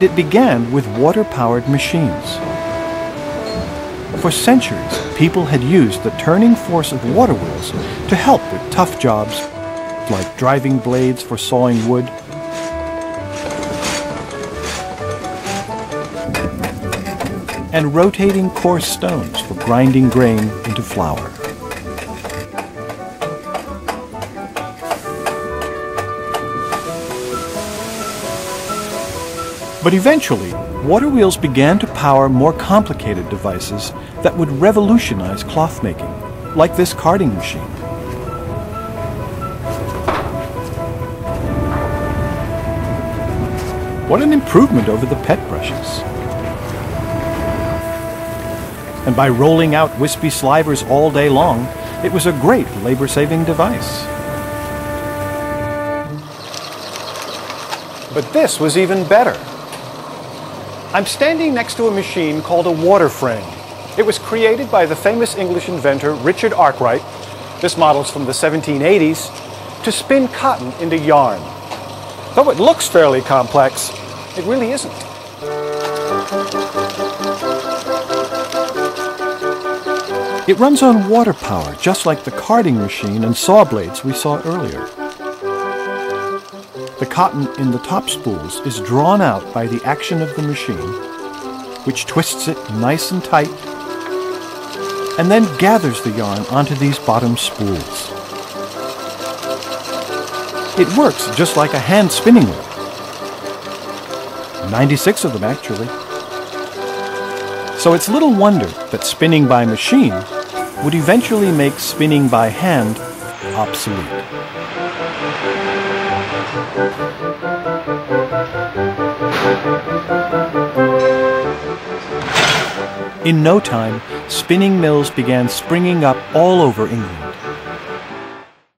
It began with water-powered machines. For centuries, people had used the turning force of water wheels to help with tough jobs like driving blades for sawing wood and rotating coarse stones for grinding grain into flour. But eventually, water wheels began to power more complicated devices that would revolutionize cloth making, like this carding machine. What an improvement over the pet brushes. And by rolling out wispy slivers all day long, it was a great labor-saving device. But this was even better. I'm standing next to a machine called a water frame. It was created by the famous English inventor Richard Arkwright, this model's from the 1780s, to spin cotton into yarn. Though it looks fairly complex, it really isn't. It runs on water power, just like the carding machine and saw blades we saw earlier. The cotton in the top spools is drawn out by the action of the machine, which twists it nice and tight, and then gathers the yarn onto these bottom spools. It works just like a hand spinning wheel. 96 of them, actually. So it's little wonder that spinning by machine would eventually make spinning by hand obsolete. In no time, spinning mills began springing up all over England,